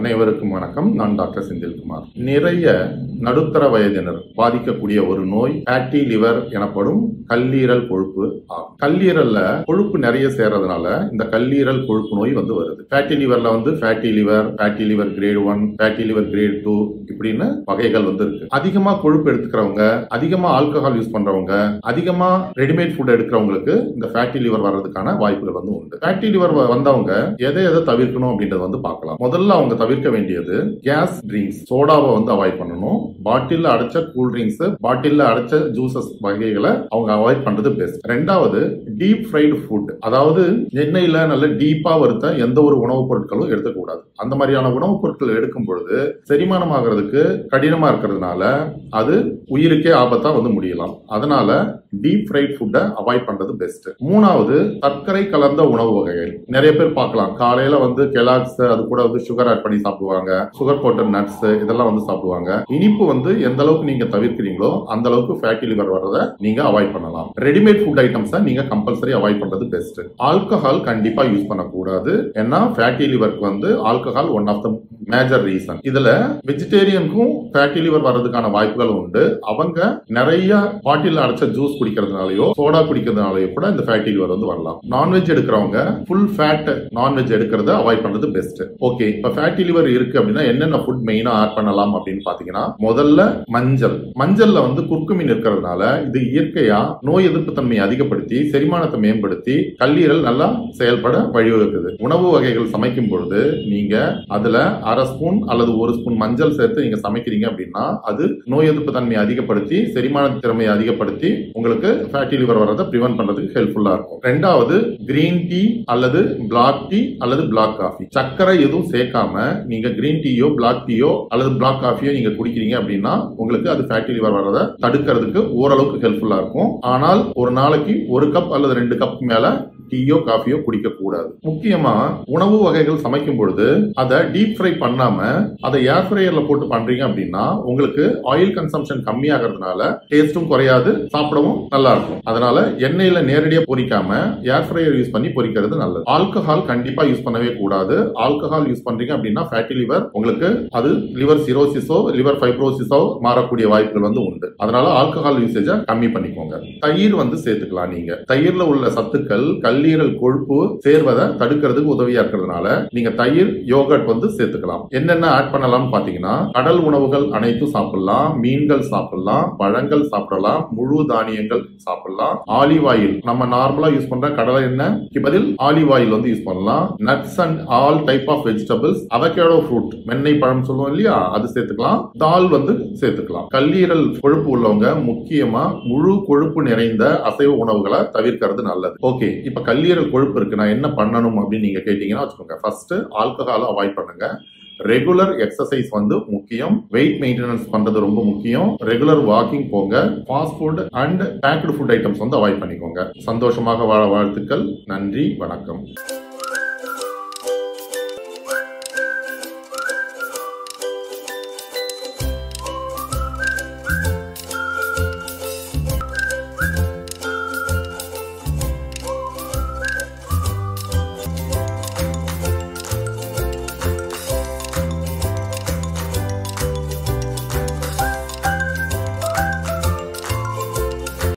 அனைவருக்கும் வணக்கம். நான் டாக்டர் செந்தில்குமார். நிறைய நடுத்தர வயதினர் பாதிக்கக்கூடிய ஒரு நோய் ஃபேட்டி லிவர் எனப்படும் கல்லீரல் கொழுப்பு ஆகும். கல்லீரல்ல கொழுப்பு நிறைய சேர்றதுனால இந்த கல்லீரல் கொழுப்பு நோய் வந்து வருது. ஃபேட்டி லிவர்ல வந்து fatty liver fatty liver grade one fatty liver grade two இப்படின்னு வகைகள் வந்து இருக்கு. அதிகமா கொழுப்பு எடுத்துக்கிறவங்க அதிகமா ஆல்கஹால் யூஸ் பண்றவங்க அதிகமா ரெடிமேட் ஃபுட் எடுக்கிறவங்களுக்கு இந்த ஃபேட்டி லிவர் வர்றதுக்கான வாய்ப்புகள் வந்து உண்டு. ஃபேட்டி லிவர் வந்தவங்க எதை எதை தவிர்க்கணும் அப்படின்றத வந்து பார்க்கலாம். முதல்ல அவங்க தவிர்க்க வேண்டியது கேஸ் ட்ரிங்க்ஸ் சோடாவை வந்து அவாய்ட் பண்ணணும். பாட்டில்ல அடைச்ச கூல் ட்ரிங்க்ஸ் பாட்டில்ல அடைச்ச ஜூசஸ் வகைகளை அவங்க அவாய்ட் பண்றது பெஸ்ட் ரெண்டாவது டீப் ஃப்ரைடு ஃபுட் அதாவது எண்ணெயில நல்ல டீப்பா வறுத்த எந்த ஒரு உணவுப் பொருட்களும் எடுத்துக்கூடாது அந்த மாதிரியான உணவுப் பொருட்கள் எடுக்கும் பொழுது செரிமானம் ஆகிறதுக்கு கடினமா இருக்கிறதுனால அது உயிருக்கே ஆபத்தா வந்து முடியலாம். அதனால டீப் ஃப்ரைட் ஃபுட்டை அவாய்ட் பண்றது பெஸ்ட் மூணாவது சர்க்கரை கலந்த உணவு வகைகள். நிறைய பேர் பார்க்கலாம். காலையில வந்து கெலாக்ஸ் அது கூட வந்து சுகர் ஆட் பண்ணி சாப்பிடுவாங்க. சுகர் போட்டர் நட்ஸ் இதெல்லாம் வந்து சாப்பிடுவாங்க. இனிப்பு வந்து எந்த அளவுக்கு நீங்க தவிர்க்கிறீங்களோ அந்த அளவுக்கு ஃபேட்டி லிவர் வர்றதை நீங்க அவாய்ட் பண்ணலாம். ரெடிமேட் ஃபுட் ஐட்டம்ஸை நீங்க கம்பல்சரி அவாய்ட் பண்றது பெஸ்ட் ஆல்கஹால் கண்டிப்பா யூஸ் பண்ணக்கூடாது. ஏன்னா ஃபேட்டி லிவருக்கு வந்து alcohol one of the major reason இதுல வெஜிடேரியனுக்கும் ஃபேட்டி லிவர் வர்றதுக்கான வாய்ப்புகள் உண்டு. அவங்க நிறைய பாட்டில் அடைச்ச ஜூஸ் குடிக்கிறதுனாலயோ சோடா குடிக்கிறதுனாலயோ கூட இந்த ஃபேட்டி லிவர் வந்து வரலாம். நான்வெஜ் எடுக்கிறவங்க ஃபுல் ஃபேட் நான்வெஜ் எடுக்கிறத அவாய்ட் பண்றது பெஸ்ட் ஓகே இப்ப ஃபேட்டி லிவர் இருக்கு அப்படின்னா என்னென்ன ஃபுட் மெயினா ஆட் பண்ணலாம் அப்படின்னு பாத்தீங்கன்னா முதல்ல மஞ்சள். மஞ்சள்ல வந்து குர்க்குமின் இருக்கிறதுனால இது இயற்கையா நோய் எதிர்ப்பு தன்மையை அதிகப்படுத்தி செரிமானத்தை மேம்படுத்தி கல்லீரல் நல்லா செயல்பட வழிவகுக்குது. உணவு வகைகள் சமைக்கும் பொழுது நீங்க அதுல அரை ஸ்பூன் அல்லது ஒரு ஸ்பூன் மஞ்சள் சேர்த்து நீங்க சமைக்கிறீங்க அப்படின்னா அது நோய் எதிர்ப்பு தன்மையை அதிகப்படுத்தி செரிமான திறமையை அதிகப்படுத்தி உங்களுக்கு ஃபேட்டி லிவர் வரதை ப்ரிவென்ட் பண்றதுக்கு ஹெல்ப்ஃபுல்லா இருக்கும். ரெண்டாவது கிரீன் டீ அல்லது பிளாக் டீ அல்லது பிளாக் காஃபி சர்க்கரை எதுவும் சேர்க்காம நீங்க கிரீன் டீயோ பிளாக் டீயோ அல்லது பிளாக் காஃபியோ நீங்க குடிக்கிறீங்க அப்படின்னா உங்களுக்கு அது ஃபேட்டி லிவர் வரதை தடுக்கிறதுக்கு ஓரளவுக்கு ஹெல்ப்ஃபுல்லா இருக்கும். ஆனால் ஒரு நாளைக்கு ஒரு கப் அல்லது ரெண்டு கப் மேல டீயோ காஃபியோ குடிக்க கூடாது. முக்கியமா உணவு வகைகள் சமைக்கும் பொழுது அதை டீப் ஃப்ரை பண்ணாம அதை ஏர் ஃப்ரையர்ல போட்டு பண்றீங்க அப்படின்னா உங்களுக்கு ஆயில் கன்சம்ஷன் கம்மியாகிறதுனால டேஸ்டும் குறையாது சாப்பிடவும் நல்லா இருக்கும் அதனால எண்ணெயில நேரடியா பொறிக்காம ஏர் ஃப்ரையர் யூஸ் பண்ணி பொரிக்கிறது நல்லது. ஆல்கஹால் கண்டிப்பா யூஸ் பண்ணவே கூடாது. ஆல்கஹால் யூஸ் பண்றீங்க அப்படின்னா ஃபேட்டி லிவர் உங்களுக்கு அது லிவர் சிரோசிஸோ லிவர் ஃபைப்ரோசிஸோ மாறக்கூடிய வாய்ப்புகள் வந்து உண்டு. அதனால ஆல்கஹால் யூசேஜை கம்மி பண்ணிக்கோங்க. தயிர் வந்து சேர்த்துக்கலாம் நீங்க. தயிர்ல உள்ள சத்துக்கள் கல் கல்லீரல் கொழுப்பு சேர்வதை தடுக்கிறதுக்கு உதவியா இருக்கிறதுனால நீங்க தயிர் யோகட் வந்து சேர்த்துக்கலாம். என்னென்ன ஆட் பண்ணலாம்னு பாத்தீங்கன்னா கடல் உணவுகள் அனைத்தும் சாப்பிடலாம் மீன்கள் சாப்பிடலாம் பழங்கள் சாப்பிடலாம் முழு தானியங்கள் சாப்பிடலாம். ஆலிவ் ஆயில் நம்ம நார்மலா யூஸ் பண்ற கடலை எண்ணெய்க்கு பதில் ஆலிவ் ஆயில் வந்து யூஸ் பண்ணலாம். Nuts and all type of vegetables avocado fruit வெண்ணெய் பழம் சொல்லுவோம் இல்லையா அது சேர்த்துக்கலாம். தால் வந்து சேர்த்துக்கலாம். கல்லீரல் கொழுப்பு உள்ளவங்க முக்கியமா முழு கொழுப்பு நிறைந்த அசைவ உணவுகளை தவிர்க்கிறது நல்லது. ஓகே இப்ப கல்லீரல் கொழுப்பு இருக்கு நான் என்ன பண்ணணும் அப்படின்னு நீங்க கேட்டீங்கன்னா வச்சுக்கோங்க. ஃபர்ஸ்ட் ஆல்கஹாலை அவாய்ட் பண்ணுங்க. ரெகுலர் எக்ஸசைஸ் வந்து முக்கியம். வெயிட் மெயின்டெனன்ஸ் பண்றது ரொம்ப முக்கியம். ரெகுலர் வாக்கிங் போங்க. Fast food and baked food items வந்து அவாய்ட் பண்ணிக்கோங்க. சந்தோஷமாக வாழ வாழ்த்துக்கள். நன்றி வணக்கம்.